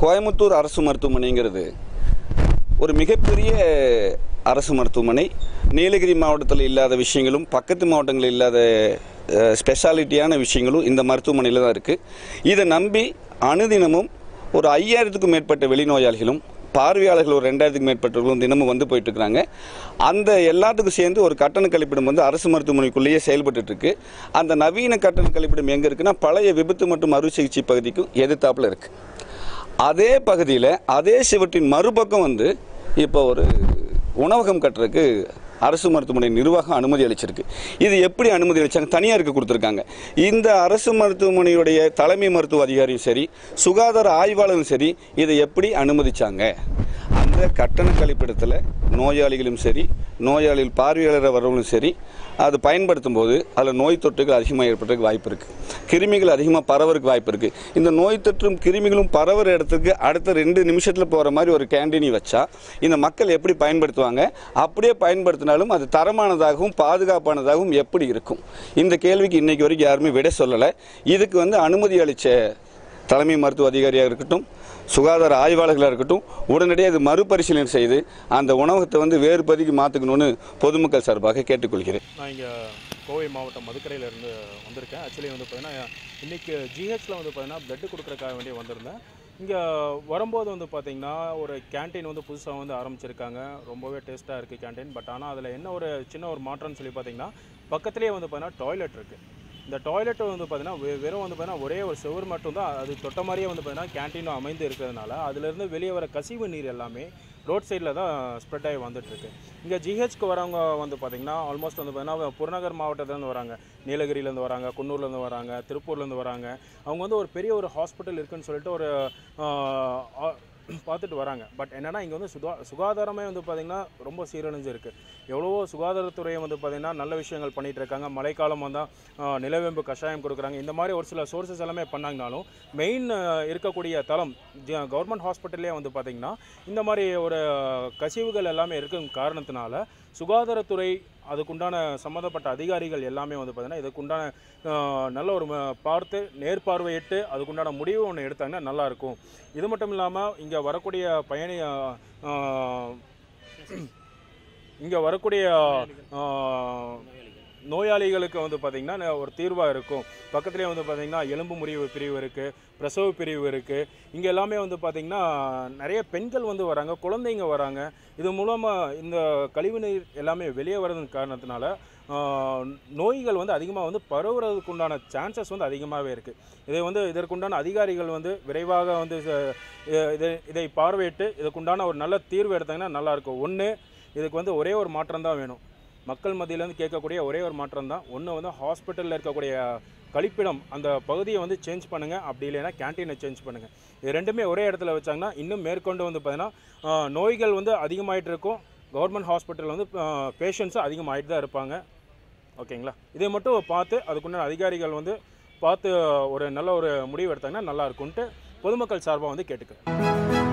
கோயம்புத்தூர் அரசு மருத்துவமனைங்கிறது ஒரு மிகப்பெரிய அரசு மருத்துவமனை. நீலகிரி மாவட்டத்தில் இல்லாத விஷயங்களும் பக்கத்து மாவட்டங்களில் இல்லாத ஸ்பெஷாலிட்டியான விஷயங்களும் இந்த மருத்துவமனையில் தான் இருக்குது இதை நம்பி அனுதினமும் ஒரு ஐயாயிரத்துக்கும் மேற்பட்ட வெளிநோயாளிகளும் பார்வையாளர்கள் ஒரு ரெண்டாயிரத்துக்கு மேற்பட்டவர்களும் தினமும் வந்து போயிட்டு இருக்கிறாங்க அந்த எல்லாத்துக்கும் சேர்ந்து ஒரு கட்டண கழிப்பிடம் வந்து அரசு மருத்துவமனைக்குள்ளேயே செயல்பட்டு இருக்கு அந்த நவீன கட்டண கழிப்பிடம் எங்கே இருக்குன்னா பழைய விபத்து மற்றும் அறுவை சிகிச்சை பகுதிக்கும் எதிர்த்தாப்பில் இருக்குது அதே பகுதியில் அதே சிவட்டின் மறுபக்கம் வந்து இப்போ ஒரு உணவகம் கட்டுறதுக்கு அரசு மருத்துவமனை நிர்வாகம் அனுமதி அளிச்சிருக்கு. இது எப்படி அனுமதி அளிச்சாங்க? தனியாருக்கு கொடுத்துருக்காங்க. இந்த அரசு மருத்துவமனையுடைய தலைமை மருத்துவ அதிகாரியும் சரி சுகாதார ஆய்வாளரும் சரி இதை எப்படி அனுமதிச்சாங்க? இந்த கட்டண கழிப்பிடத்தில் நோயாளிகளும் சரி நோயாளிகள் பார்வையாளர் வரவங்களும் சரி அது பயன்படுத்தும் போது அதில் நோய் தொற்றுகள் அதிகமாக ஏற்படுறதுக்கு வாய்ப்பு இருக்குது கிருமிகள் அதிகமாக பரவறதுக்கு வாய்ப்பு இருக்குது இந்த நோய் தொற்றும் கிருமிகளும் பரவுற இடத்துக்கு அடுத்த ரெண்டு நிமிஷத்தில் போகிற மாதிரி ஒரு கேண்டீனி வச்சா இந்த மக்கள் எப்படி பயன்படுத்துவாங்க? அப்படியே பயன்படுத்தினாலும் அது தரமானதாகவும் பாதுகாப்பானதாகவும் எப்படி இருக்கும்? இந்த கேள்விக்கு இன்றைக்கு வரைக்கும் யாருமே விட சொல்லலை. இதுக்கு வந்து அனுமதி அளித்த தலைமை மருத்துவ அதிகாரியாக இருக்கட்டும் சுகாதார ஆய்வாளர்களாக இருக்கட்டும் உடனடியாக இது மறுபரிசீலனை செய்து அந்த உணவகத்தை வந்து வேறு பதிக்கு மாற்றுக்கணும்னு பொதுமக்கள் சார்பாக கேட்டுக்கொள்கிறேன். நான் இங்கே கோவை மாவட்டம் மதுக்கரையிலேருந்து வந்திருக்கேன். ஆக்சுவலி வந்து பார்த்தீங்கன்னா இன்றைக்கி ஜிஹெச்சில் வந்து பார்த்தீங்கன்னா பிளட்டு கொடுக்குறக்காக வேண்டி வந்திருந்தேன். இங்கே வரும்போது வந்து பார்த்தீங்கன்னா ஒரு கேண்டீன் வந்து புதுசாக வந்து ஆரம்பிச்சிருக்காங்க. ரொம்பவே டேஸ்ட்டாக இருக்குது கேண்டீன் பட் ஆனால் அதில் என்ன ஒரு சின்ன ஒரு மாற்றம்னு சொல்லி பார்த்தீங்கன்னா பக்கத்துலேயே வந்து பார்த்தீங்கன்னா டாய்லெட் இருக்குது இந்த டாய்லெட் வந்து பார்த்தீங்கன்னா வெ- வெறும் வந்து பார்த்தீங்கன்னா ஒரே ஒரு செவர் மட்டும் தான் அது தொட்ட மாதிரியே வந்து பார்த்தீங்கன்னா கேண்டீனும் அமைந்து இருக்கிறதுனால அதுலேருந்து வெளியே வர கசிவு நீர் எல்லாமே ரோட் சைடில் தான் ஸ்ப்ரெட் ஆகி வந்துட்டுருக்கு. இங்கே ஜிஹெச்க்கு வரவங்க வந்து பார்த்திங்கன்னா ஆல்மோஸ்ட் வந்து பார்த்தீங்கன்னா புறநகர் மாவட்டத்துலேருந்து வராங்க. நீலகிரியிலேருந்து வராங்க குன்னூர்லேருந்து வராங்க திருப்பூர்லேருந்து வராங்க. அவங்க வந்து ஒரு பெரிய ஒரு ஹாஸ்பிட்டல் இருக்குதுன்னு சொல்லிட்டு ஒரு பார்த்துட்டு வராங்க. பட் என்னென்னா இங்கே வந்து சுகா சுகாதாரமே வந்து பார்த்திங்கன்னா ரொம்ப சீரழிஞ்சு இருக்குது எவ்வளவோ சுகாதாரத்துறையை வந்து பார்த்திங்கன்னா நல்ல விஷயங்கள் பண்ணிகிட்டு இருக்காங்க மழைக்காலம் வந்தால் நிலவேம்பு கஷாயம் கொடுக்குறாங்க. இந்த மாதிரி ஒரு சில சோர்சஸ் எல்லாமே பண்ணாங்கனாலும் மெயின் இருக்கக்கூடிய தளம் கவர்மெண்ட் ஹாஸ்பிட்டல்லே வந்து பார்த்திங்கன்னா இந்த மாதிரி ஒரு கசிவுகள் எல்லாமே இருக்கும் காரணத்தினால சுகாதாரத்துறை அதுக்குண்டான சம்மந்தப்பட்ட அதிகாரிகள் எல்லாமே வந்து பார்த்திங்கன்னா இதுக்குண்டான நல்ல ஒரு பார்த்து நேர்பார்வையிட்டு அதுக்குண்டான முடிவு ஒன்று எடுத்தாங்கன்னா நல்லாயிருக்கும் இது மட்டும் இல்லாமல் இங்கே வரக்கூடிய பயணி இங்கே வரக்கூடிய நோயாளிகளுக்கு வந்து பார்த்திங்கன்னா ஒரு தீர்வாக இருக்கும். பக்கத்துலேயே வந்து பார்த்திங்கன்னா எலும்பு முறிவு பிரிவு இருக்குது பிரசவ பிரிவு இருக்குது இங்கே எல்லாமே வந்து பார்த்திங்கன்னா நிறைய பெண்கள் வந்து வராங்க குழந்தைங்க வராங்க. இது மூலமாக இந்த கழிவுநீர் எல்லாமே வெளியே வர்றதன் காரணத்தினால நோய்கள் வந்து அதிகமாக வந்து பரவுறதுக்கு உண்டான சான்சஸ் வந்து அதிகமாகவே இருக்குது இதை வந்து இதற்குண்டான அதிகாரிகள் வந்து விரைவாக வந்து இதை இதை பார்வையிட்டு இதுக்குண்டான ஒரு நல்ல தீர்வு எடுத்தாங்கன்னா நல்லாயிருக்கும் ஒன்று இதுக்கு வந்து ஒரே ஒரு மாற்றம் தான் வேணும். மக்கள் மத்தியிலேருந்து கேட்கக்கூடிய ஒரே ஒரு மாற்றம் தான் ஒன்று வந்து ஹாஸ்பிட்டலில் இருக்கக்கூடிய கழிப்பிடம் அந்த பகுதியை வந்து சேஞ்ச் பண்ணுங்கள் அப்படி இல்லைன்னா கேன்டீனை சேஞ்ச் பண்ணுங்கள் இது ரெண்டுமே ஒரே இடத்துல வச்சாங்கன்னா இன்னும் மேற்கொண்டு வந்து பார்த்தீங்கன்னா நோய்கள் வந்து அதிகமாகிட்டு இருக்கும். கவர்மெண்ட் ஹாஸ்பிட்டலில் வந்து பேஷண்ட்ஸும் அதிகமாகிட்டு தான் இருப்பாங்க. ஓகேங்களா? இதை மட்டும் பார்த்து அதுக்குண்டான அதிகாரிகள் வந்து பார்த்து ஒரு நல்ல ஒரு முடிவு எடுத்தாங்கன்னா நல்லா இருக்கும்ன்ட்டு பொதுமக்கள் சார்பாக வந்து கேட்டுக்கிறேன்.